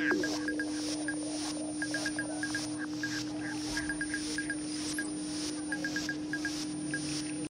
you